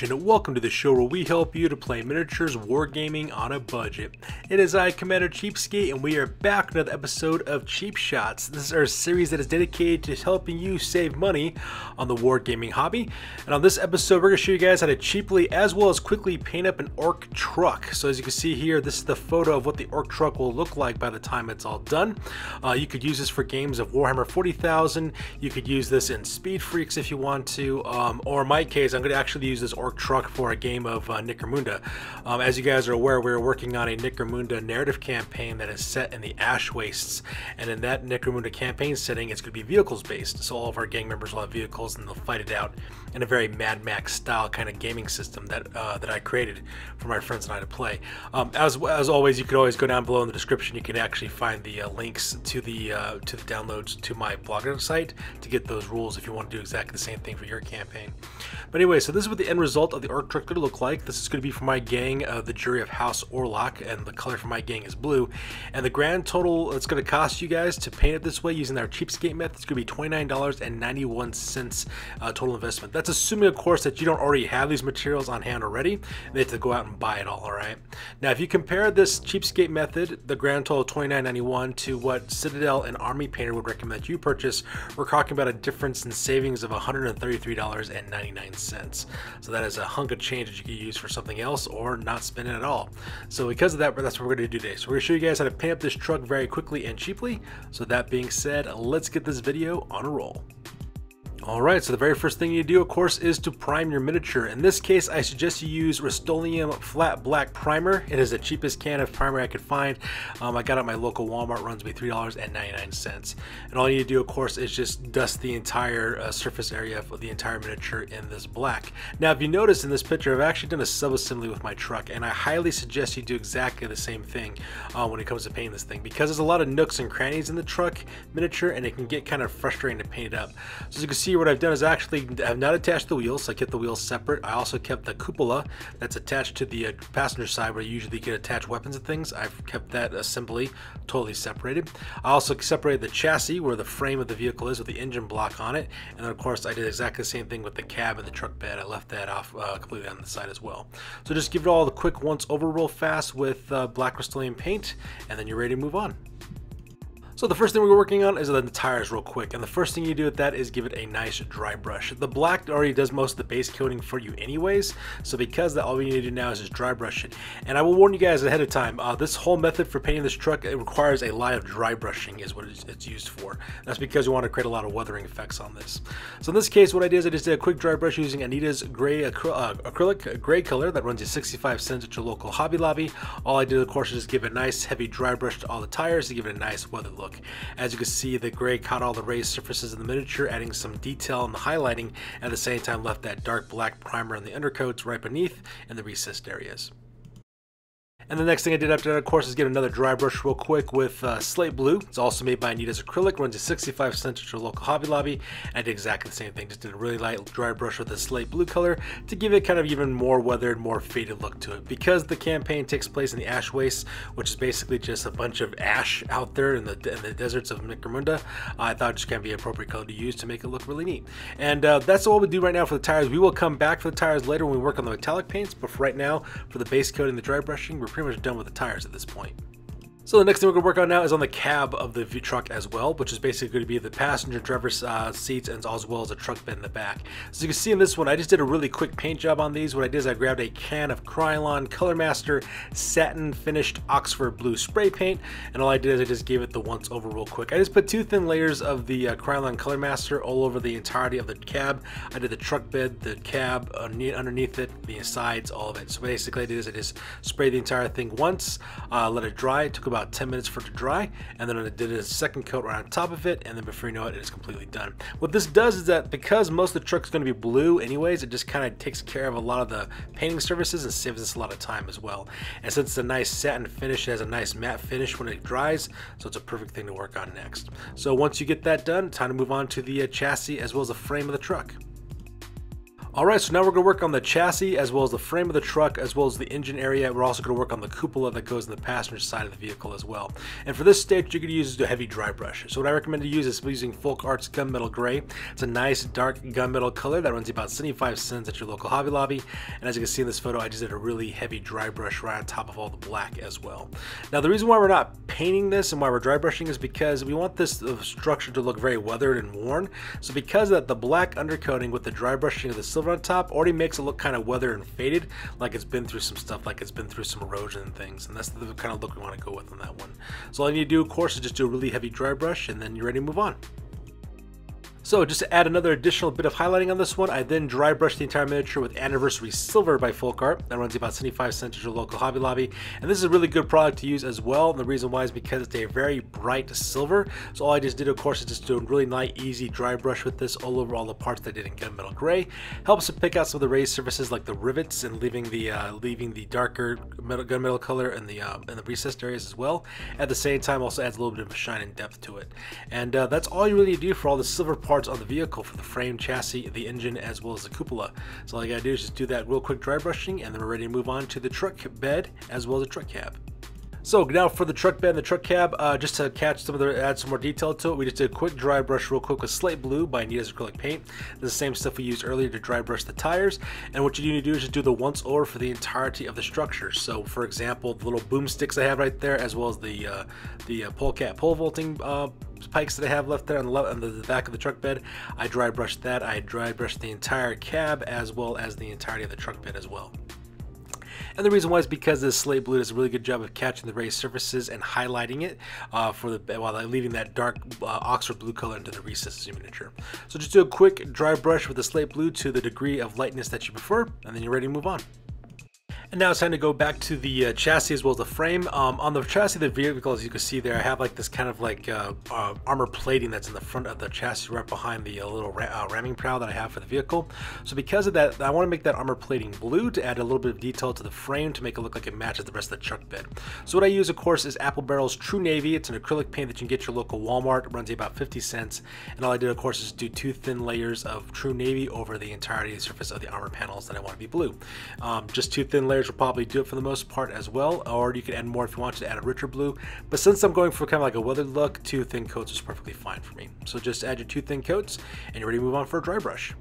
Nation, welcome to the show where we help you to play miniatures wargaming on a budget. It is I, Commander Cheapskate, and we are back another episode of Cheap Shots. This is our series that is dedicated to helping you save money on the wargaming hobby. And on this episode, we're going to show you guys how to cheaply as well as quickly paint up an orc truck. So as you can see here, this is the photo of what the orc truck will look like by the time it's all done. Uh, you could use this for games of Warhammer 40,000. You could use this in Speed Freaks if you want to, um, or in my case, I'm going to actually actually use this orc truck for a game of uh, Necromunda. Um, as you guys are aware, we're working on a Necromunda narrative campaign that is set in the Ash Wastes, and in that Necromunda campaign setting, it's going to be vehicles based. So all of our gang members will have vehicles, and they'll fight it out in a very Mad Max style kind of gaming system that uh, that I created for my friends and I to play. Um, as as always, you could always go down below in the description. You can actually find the uh, links to the uh, to the downloads to my blogger site to get those rules if you want to do exactly the same thing for your campaign. But anyway, so this is what the end result of the orc truck going to look like. This is going to be for my gang, uh, the Jury of House Orlock, and the color for my gang is blue. And the grand total it's going to cost you guys to paint it this way using our cheapskate method is going to be $29.91 uh, total investment. That's assuming, of course, that you don't already have these materials on hand already. They have to go out and buy it all, all right? Now, if you compare this cheapskate method, the grand total $29.91, to what Citadel and Army Painter would recommend you purchase, we're talking about a difference in savings of $133.99. So that is a hunk of change that you can use for something else or not spend it at all. So because of that, that's what we're going to do today. So we're to show you guys how to paint up this truck very quickly and cheaply. So that being said, let's get this video on a roll. Alright, so the very first thing you do, of course, is to prime your miniature. In this case, I suggest you use Rust-Oleum Flat Black Primer. It is the cheapest can of primer I could find. Um, I got it at my local Walmart, runs me $3.99. And all you need to do, of course, is just dust the entire uh, surface area of the entire miniature in this black. Now, if you notice in this picture, I've actually done a sub-assembly with my truck, and I highly suggest you do exactly the same thing uh, when it comes to painting this thing, because there's a lot of nooks and crannies in the truck miniature, and it can get kind of frustrating to paint it up. So as you can see, what I've done is actually I've not attached the wheels, so I kept the wheels separate. I also kept the cupola that's attached to the uh, passenger side where you usually get attached weapons and things. I've kept that assembly totally separated. I also separated the chassis where the frame of the vehicle is with the engine block on it. And then of course I did exactly the same thing with the cab and the truck bed. I left that off uh, completely on the side as well. So just give it all the quick once over real fast with uh, black Rust-Oleum paint and then you're ready to move on. So the first thing we're working on is the tires real quick. And the first thing you do with that is give it a nice dry brush. The black already does most of the base coating for you anyways. So because that, all we need to do now is just dry brush it. And I will warn you guys ahead of time, uh, this whole method for painting this truck, it requires a lot of dry brushing is what it's used for. That's because we want to create a lot of weathering effects on this. So in this case, what I did is I just did a quick dry brush using Anita's gray acry uh, acrylic gray color that runs you 65 cents at your local Hobby Lobby. All I did, of course, is just give a nice heavy dry brush to all the tires to give it a nice weathered look look. As you can see, the gray caught all the raised surfaces in the miniature, adding some detail in the highlighting, at the same time left that dark black primer on the undercoats right beneath in the recessed areas. And the next thing I did after that, of course, is get another dry brush real quick with uh, Slate Blue. It's also made by Anita's Acrylic, runs at 65 cents at your local Hobby Lobby. I did exactly the same thing, just did a really light dry brush with a Slate Blue color to give it kind of even more weathered, more faded look to it. Because the campaign takes place in the Ash Waste, which is basically just a bunch of ash out there in the, in the deserts of Necromunda, I thought it just kind of be an appropriate color to use to make it look really neat. And uh, that's all we do right now for the tires. We will come back for the tires later when we work on the metallic paints, but for right now, for the base coat and the dry brushing, we're pretty much done with the tires at this point. So the next thing we're to work on now is on the cab of the truck as well, which is basically to be the passenger driver's uh, seats and as well as a truck bed in the back. So you can see in this one, I just did a really quick paint job on these. What I did is I grabbed a can of Krylon Color Master Satin Finished Oxford Blue Spray Paint, and all I did is I just gave it the once over real quick. I just put two thin layers of the uh, Krylon Color Master all over the entirety of the cab. I did the truck bed, the cab, underneath it, the sides, all of it. So basically I did is I just sprayed the entire thing once, uh, let it dry, it took about about 10 minutes for it to dry, and then I did a second coat right on top of it, and then before you know it, it is completely done. What this does is that because most of the truck is going to be blue anyways, it just kind of takes care of a lot of the painting services and saves us a lot of time as well. And since it's a nice satin finish, it has a nice matte finish when it dries, so it's a perfect thing to work on next. So once you get that done, time to move on to the uh, chassis as well as the frame of the truck. Alright, so now we're going to work on the chassis as well as the frame of the truck as well as the engine area. We're also going to work on the cupola that goes in the passenger side of the vehicle as well. And for this stage, you're going to use a heavy dry brush. So what I recommend to use is using Folk Arts Gunmetal Gray. It's a nice dark gunmetal color that runs about 75 cents at your local Hobby Lobby. And as you can see in this photo, I just did a really heavy dry brush right on top of all the black as well. Now the reason why we're not painting this and why we're dry brushing is because we want this structure to look very weathered and worn. So because of that, the black undercoating with the dry brushing of the silver on top already makes it look kind of weathered and faded, like it's been through some stuff, like it's been through some erosion and things. And that's the kind of look we want to go with on that one. So all you need to do, of course, is just do a really heavy dry brush and then you're ready to move on. So just to add another additional bit of highlighting on this one, I then dry brushed the entire miniature with Anniversary Silver by Folk Art. That runs about 75 cents at your local Hobby Lobby. And this is a really good product to use as well. And the reason why is because it's a very bright silver. So all I just did, of course, is just do a really nice, easy dry brush with this all over all the parts that I did in gunmetal gray. Helps to pick out some of the raised surfaces like the rivets and leaving the uh, leaving the darker metal, gunmetal color in the uh, in the recessed areas as well. At the same time, also adds a little bit of shine and depth to it. And uh, that's all you really need to do for all the silver parts parts on the vehicle for the frame, chassis, the engine, as well as the cupola. So all you gotta do is just do that real quick dry brushing and then we're ready to move on to the truck bed as well as the truck cab. So now for the truck bed and the truck cab, uh, just to catch some of the, add some more detail to it, we just did a quick dry brush real quick with Slate Blue by Anita's Acrylic Paint. This is the same stuff we used earlier to dry brush the tires. And what you need to do is just do the once over for the entirety of the structure. So for example, the little boom sticks I have right there, as well as the uh, the uh, polecat pole vaulting uh, pikes that I have left there on the, left, on the back of the truck bed. I dry brushed that. I dry brushed the entire cab as well as the entirety of the truck bed as well. And the reason why is because this slate blue does a really good job of catching the raised surfaces and highlighting it uh, for the while leaving that dark uh, Oxford blue color into the recesses of your miniature. So just do a quick dry brush with the slate blue to the degree of lightness that you prefer, and then you're ready to move on. And now it's time to go back to the uh, chassis as well as the frame. Um, on the chassis of the vehicle, as you can see there, I have like this kind of like uh, uh, armor plating that's in the front of the chassis right behind the uh, little ra uh, ramming prow that I have for the vehicle. So because of that, I want to make that armor plating blue to add a little bit of detail to the frame to make it look like it matches the rest of the truck bed. So what I use, of course, is Apple Barrel's True Navy. It's an acrylic paint that you can get your local Walmart. It runs you about 50 cents. And all I did, of course, is do two thin layers of True Navy over the entirety of the surface of the armor panels that I want to be blue. Um, just two thin layers will probably do it for the most part as well, or you can add more if you want to add a richer blue. But since I'm going for kind of like a weathered look, two thin coats is perfectly fine for me. So just add your two thin coats and you're ready to move on for a dry brush.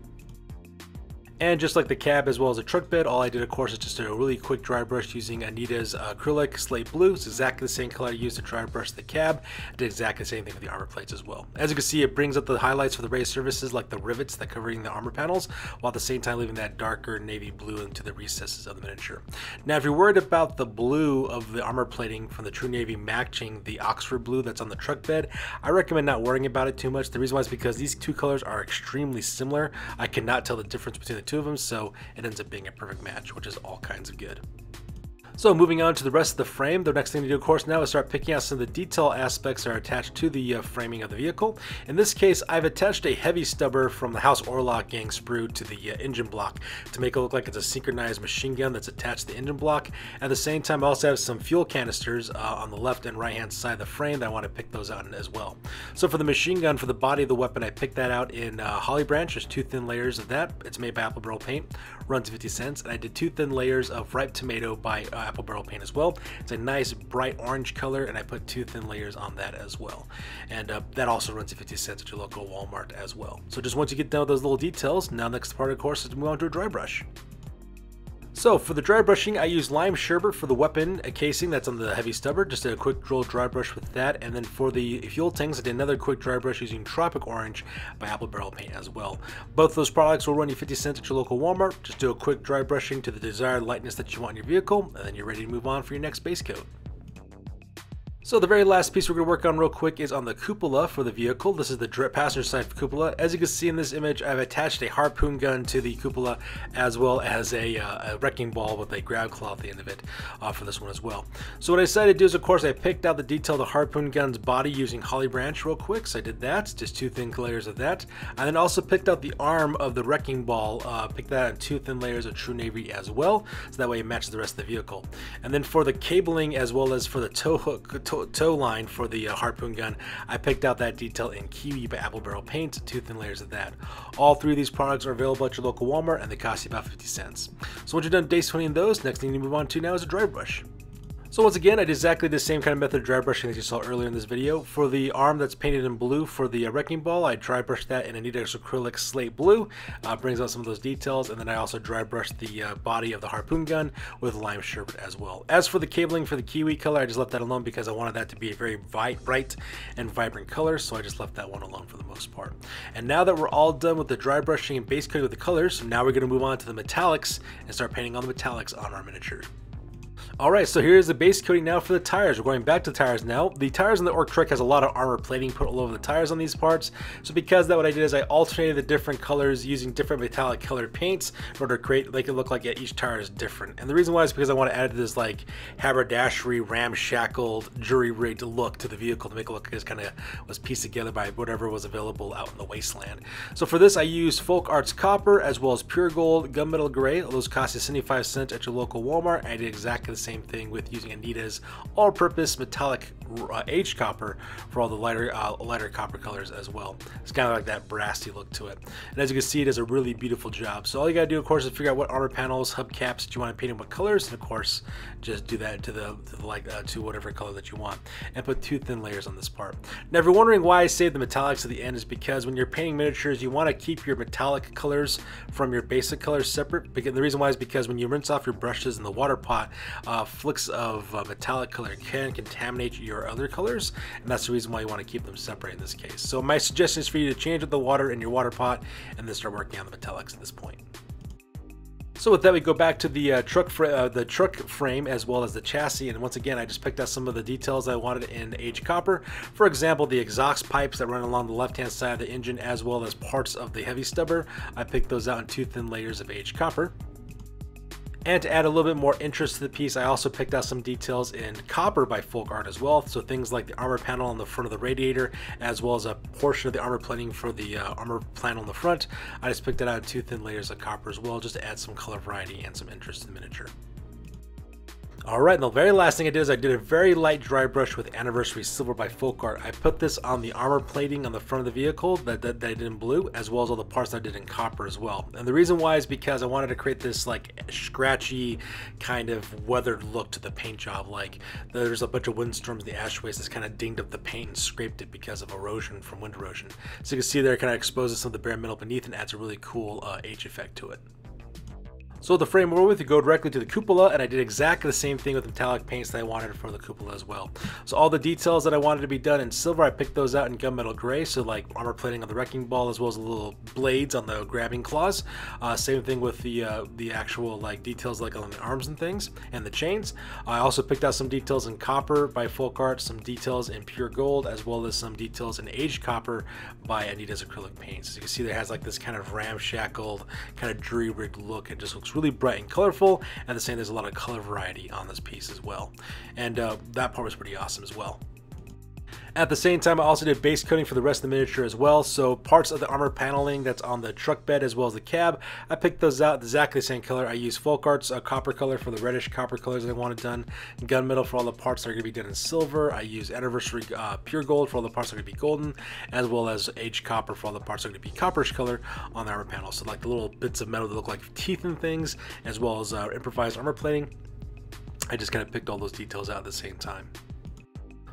And just like the cab as well as the truck bed, all I did of course is just a really quick dry brush using Anita's acrylic slate blue. It's exactly the same color I used to dry brush the cab. I did exactly the same thing with the armor plates as well. As you can see, it brings up the highlights for the raised surfaces like the rivets that covering the armor panels, while at the same time leaving that darker navy blue into the recesses of the miniature. Now, if you're worried about the blue of the armor plating from the True Navy matching the Oxford blue that's on the truck bed, I recommend not worrying about it too much. The reason why is because these two colors are extremely similar. I cannot tell the difference between the two of them, so it ends up being a perfect match, which is all kinds of good. So moving on to the rest of the frame, the next thing to do of course now is start picking out some of the detail aspects that are attached to the uh, framing of the vehicle. In this case, I've attached a heavy stubber from the House Orlock gang sprue to the uh, engine block to make it look like it's a synchronized machine gun that's attached to the engine block. At the same time, I also have some fuel canisters uh, on the left and right hand side of the frame that I want to pick those out as well. So for the machine gun, for the body of the weapon, I picked that out in uh, Holly Branch. There's two thin layers of that. It's made by Apple Barrel Paint, runs 50 cents. And I did two thin layers of ripe tomato by uh, Apple Barrel paint as well. It's a nice bright orange color and I put two thin layers on that as well. And uh, that also runs at 50 cents at your local Walmart as well. So just once you get done with those little details, now next part of course is to move on to a dry brush. So for the dry brushing, I use lime sherbet for the weapon casing that's on the heavy stubber. Just a quick drill dry brush with that. And then for the fuel tanks, I did another quick dry brush using Tropic Orange by Apple Barrel Paint as well. Both those products will run you 50 cents at your local Walmart. Just do a quick dry brushing to the desired lightness that you want in your vehicle, and then you're ready to move on for your next base coat. So the very last piece we're going to work on real quick is on the cupola for the vehicle. This is the passenger side cupola. As you can see in this image, I've attached a harpoon gun to the cupola as well as a, uh, a wrecking ball with a grab claw at the end of it uh, for this one as well. So what I decided to do is, of course, I picked out the detail of the harpoon gun's body using holly branch real quick. So I did that, just two thin layers of that. And then also picked out the arm of the wrecking ball, uh, picked that in two thin layers of True Navy as well. So that way it matches the rest of the vehicle. And then for the cabling as well as for the tow hook, tow toe line for the uh, harpoon gun, I picked out that detail in Kiwi by Apple Barrel Paint, two thin layers of that. All three of these products are available at your local Walmart and they cost you about 50 cents. So once you're done day swinging those, next thing you move on to now is a dry brush. So once again, I did exactly the same kind of method of dry brushing that you saw earlier in this video. For the arm that's painted in blue for the uh, wrecking ball, I dry brushed that in Anita's acrylic slate blue. Uh, brings out some of those details, and then I also dry brushed the uh, body of the harpoon gun with lime sherbet as well. As for the cabling for the kiwi color, I just left that alone because I wanted that to be a very bright and vibrant color, so I just left that one alone for the most part. And now that we're all done with the dry brushing and base coating with the colors, now we're going to move on to the metallics and start painting on the metallics on our miniature. Alright, so here's the base coating now for the tires. We're going back to the tires now. The tires in the Ork Truck has a lot of armor plating put all over the tires on these parts. So because that, what I did is I alternated the different colors using different metallic colored paints in order to create, make it look like each tire is different. And the reason why is because I want to add this like haberdashery, ramshackled, jury-rigged look to the vehicle to make it look like it kind of was pieced together by whatever was available out in the wasteland. So for this, I used Folk Arts Copper as well as Pure Gold Gunmetal Gray. Those cost you 75 cents at your local Walmart. I did exactly the same thing with using Anita's all-purpose metallic uh, aged copper for all the lighter uh, lighter copper colors as well. It's kind of like that brassy look to it. And as you can see, it does a really beautiful job. So all you gotta do, of course, is figure out what armor panels, hubcaps that you want to paint in what colors, and of course, just do that to the, to the like uh, to whatever color that you want, and put two thin layers on this part. Now, if you're wondering why I save the metallics at the end, is because when you're painting miniatures, you want to keep your metallic colors from your basic colors separate. Because the reason why is because when you rinse off your brushes in the water pot, uh, flicks of uh, metallic color can contaminate your other colors, and that's the reason why you want to keep them separate in this case. So my suggestion is for you to change up the water in your water pot and then start working on the metallics at this point. So with that, we go back to the uh, truck uh, the truck frame as well as the chassis. And once again, I just picked out some of the details I wanted in aged copper. For example, the exhaust pipes that run along the left-hand side of the engine as well as parts of the heavy stubber. I picked those out in two thin layers of aged copper. And to add a little bit more interest to the piece, I also picked out some details in copper by Folk Art as well. So things like the armor panel on the front of the radiator, as well as a portion of the armor plating for the uh, armor panel on the front. I just picked it out two thin layers of copper as well, just to add some color variety and some interest in the miniature. Alright, and the very last thing I did is I did a very light dry brush with Anniversary Silver by Folk Art. I put this on the armor plating on the front of the vehicle that, that, that I did in blue, as well as all the parts that I did in copper as well. And the reason why is because I wanted to create this like scratchy kind of weathered look to the paint job. Like there's a bunch of windstorms, the ash waste has kind of dinged up the paint and scraped it because of erosion from wind erosion. So you can see there it kind of exposes some of the bare metal beneath and adds a really cool uh, age effect to it. So the frame we're with, you go directly to the cupola, and I did exactly the same thing with metallic paints that I wanted for the cupola as well. So all the details that I wanted to be done in silver, I picked those out in gunmetal gray, so like armor plating on the wrecking ball as well as the little blades on the grabbing claws. Uh, same thing with the uh, the actual like details like on the arms and things, and the chains. I also picked out some details in copper by Folk Art, some details in pure gold, as well as some details in aged copper by Anita's acrylic paints. As you can see, there has like this kind of ramshackled, kind of jury-rigged look. It just looks looks really bright and colorful. At the same, there's a lot of color variety on this piece as well. And uh, that part was pretty awesome as well. At the same time, I also did base coating for the rest of the miniature as well. So parts of the armor paneling that's on the truck bed as well as the cab, I picked those out exactly the same color. I used Folk Arts uh, copper color for the reddish copper colors I wanted done. Gunmetal for all the parts that are going to be done in silver. I used Anniversary uh, Pure Gold for all the parts that are going to be golden, as well as Aged Copper for all the parts that are going to be copperish color on the armor panel. So like the little bits of metal that look like teeth and things, as well as uh, improvised armor plating. I just kind of picked all those details out at the same time.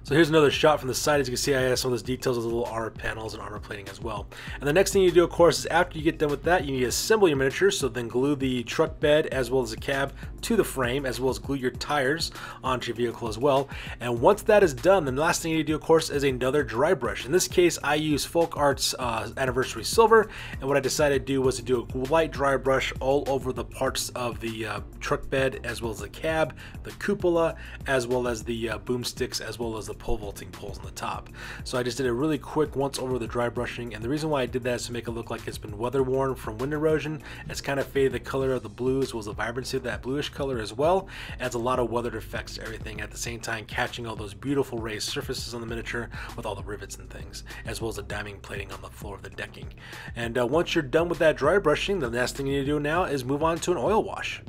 So here's another shot from the side. As you can see, I have some of those details of the little armor panels and armor plating as well. And the next thing you do, of course, is after you get done with that, you need to assemble your miniature. So then glue the truck bed as well as the cab to the frame, as well as glue your tires onto your vehicle as well. And once that is done, the last thing you need to do, of course, is another dry brush. In this case, I use Folk Arts uh, Anniversary Silver. And what I decided to do was to do a light dry brush all over the parts of the uh, truck bed, as well as the cab, the cupola, as well as the uh, boomsticks, as well as the the pole vaulting poles on the top. So I just did a really quick once over the dry brushing and the reason why I did that is to make it look like it's been weather worn from wind erosion. It's kind of faded the color of the blue as well as the vibrancy of that bluish color as well. Adds a lot of weathered effects to everything at the same time catching all those beautiful raised surfaces on the miniature with all the rivets and things as well as the diamond plating on the floor of the decking. And uh, once you're done with that dry brushing the next thing you need to do now is move on to an oil wash.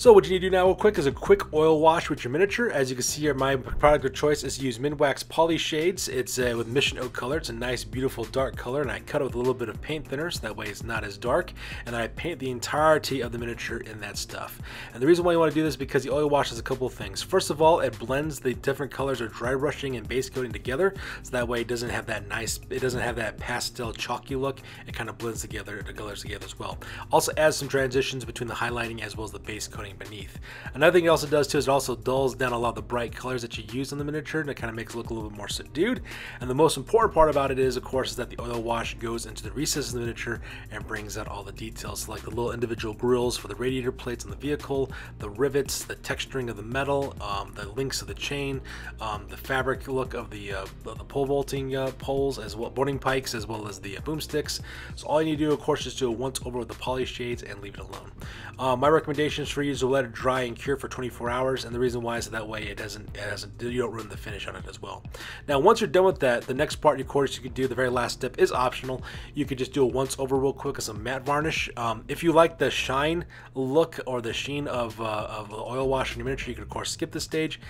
So what you need to do now real quick is a quick oil wash with your miniature. As you can see here, my product of choice is to use Minwax Poly Shades. It's uh, with Mission Oak color. It's a nice, beautiful dark color, and I cut it with a little bit of paint thinner so that way it's not as dark. And I paint the entirety of the miniature in that stuff. And the reason why you want to do this is because the oil wash does a couple of things. First of all, it blends the different colors of dry brushing and base coating together, so that way it doesn't have that nice, it doesn't have that pastel chalky look. It kind of blends together, the colors together as well. Also adds some transitions between the highlighting as well as the base coating beneath. Another thing it also does too is it also dulls down a lot of the bright colors that you use on the miniature and it kind of makes it look a little bit more subdued. And the most important part about it is, of course, is that the oil wash goes into the recesses of the miniature and brings out all the details, like the little individual grills for the radiator plates on the vehicle, the rivets, the texturing of the metal, um, the links of the chain, um, the fabric look of the uh, the pole vaulting uh, poles, as well boarding pikes, as well as the uh, boomsticks. So all you need to do, of course, is do it once over with the poly shades and leave it alone. Uh, my recommendations for you is to let it dry and cure for 24 hours, and the reason why is that way it doesn't, it doesn't, you don't ruin the finish on it as well. Now, once you're done with that, the next part, of course, you could do the very last step is optional. You could just do it once over real quick as a matte varnish. Um, if you like the shine look or the sheen of, uh, of the oil wash in your miniature, you could of course skip this stage.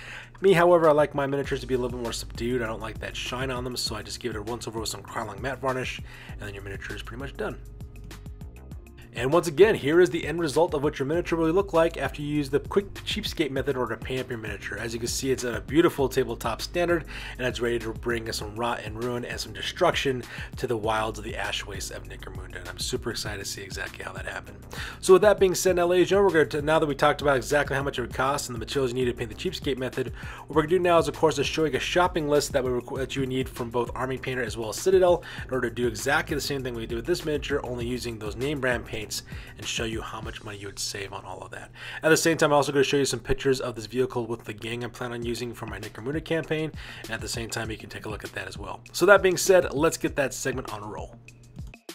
Me, however, I like my miniatures to be a little bit more subdued. I don't like that shine on them, so I just give it a once over with some Krylon matte varnish, and then your miniature is pretty much done. And once again, here is the end result of what your miniature will look like after you use the quick cheapskate method order to paint up your miniature. As you can see, it's at a beautiful tabletop standard, and it's ready to bring some rot and ruin and some destruction to the wilds of the ash waste of Necromunda. And I'm super excited to see exactly how that happened. So with that being said, now ladies and gentlemen, we're going to, now that we talked about exactly how much it would cost and the materials you need to paint the cheapskate method, what we're going to do now is, of course, to show you a shopping list that, we, that you would need from both Army Painter as well as Citadel in order to do exactly the same thing we do with this miniature, only using those name brand paints and show you how much money you would save on all of that. At the same time, I'm also going to show you some pictures of this vehicle with the gang I plan on using for my Necromunda campaign. And at the same time, you can take a look at that as well. So that being said, let's get that segment on a roll.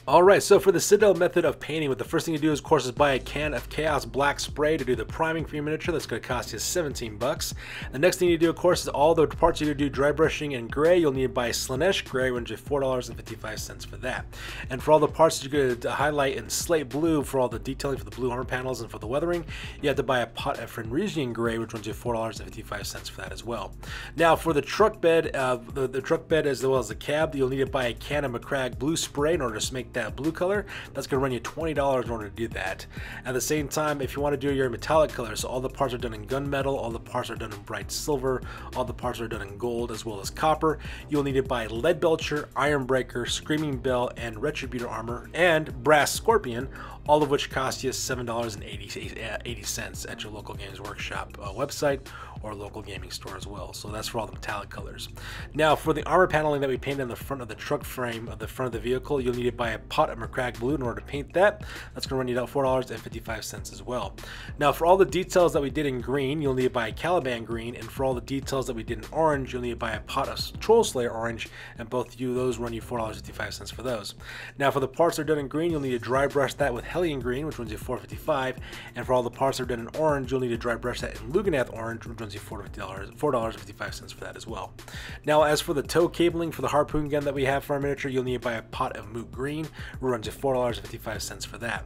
Alright, so for the Citadel method of painting, what the first thing you do is, of course, is buy a can of Chaos Black Spray to do the priming for your miniature. That's going to cost you 17 bucks. The next thing you do, of course, is all the parts you do dry brushing in gray. You'll need to buy Slaanesh Gray, which is $4.55 for that. And for all the parts that you're going to highlight in slate blue for all the detailing for the blue armor panels and for the weathering, you have to buy a pot of Fenrisian Gray, which runs you $4.55 for that as well. Now, for the truck bed, uh, the, the truck bed as well as the cab, you'll need to buy a can of Macragge Blue Spray in order to make that blue color, that's to run you $20 in order to do that. At the same time, if you want to do your metallic color, so all the parts are done in gunmetal, all the parts are done in bright silver, all the parts are done in gold as well as copper, you'll need to buy Lead Leadbelcher, Ironbreaker, Screaming Bell, and Retributor armor, and Brass Scorpion, all of which cost you $7.80 at your local Games Workshop uh, website or local gaming store as well. So that's for all the metallic colors. Now for the armor paneling that we painted on the front of the truck frame of the front of the vehicle, you'll need to buy a pot of Macragge Blue in order to paint that. That's going to run you about $4.55 as well. Now for all the details that we did in green, you'll need to buy a Caliban green, and for all the details that we did in orange, you'll need to buy a pot of Troll Slayer orange, and both you those run you $4.55 for those. Now for the parts that are done in green, you'll need to dry brush that with Hellion Green, which runs you 455 and for all the parts that are done in orange, you'll need to dry brush that in Lugganath Orange, which runs you $4.55 $4.55 for that as well. Now, as for the tow cabling for the harpoon gun that we have for our miniature, you'll need to buy a pot of Moot Green, which runs you $4.55 for that.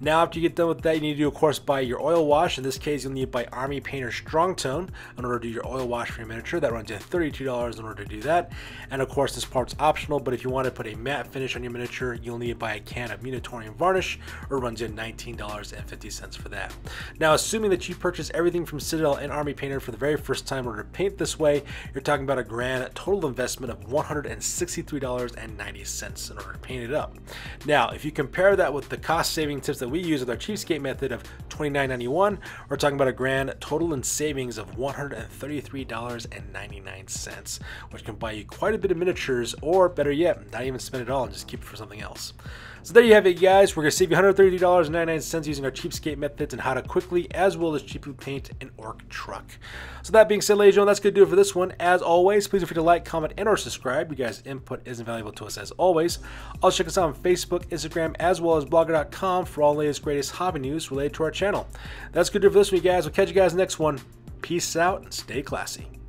Now, after you get done with that, you need to, of course, buy your oil wash. In this case, you'll need to buy Army Painter Strong Tone in order to do your oil wash for your miniature. That runs you $32 in order to do that. And of course, this part's optional, but if you want to put a matte finish on your miniature, you'll need to buy a can of Munitorum Varnish, or runs you $19.50 for that. Now, assuming that you purchase everything from Citadel and Army Painter for the very first time order to paint this way, you're talking about a grand total investment of $163.90 in order to paint it up. Now, if you compare that with the cost saving tips that we use with our cheapskate method of $29.91, we're talking about a grand total in savings of $133.99, which can buy you quite a bit of miniatures, or better yet, not even spend it all and just keep it for something else. So there you have it, guys. We're going to save you $130.99 using our cheapskate methods and how to quickly as well as cheaply paint an orc truck. So that being said, ladies and gentlemen, that's going to do it for this one. As always, please feel free to like, comment, and or subscribe. You guys' input is invaluable to us as always. Also check us out on Facebook, Instagram, as well as blogger.com for all the latest, greatest hobby news related to our channel. That's good to do for this one, you guys. We'll catch you guys next one. Peace out and stay classy.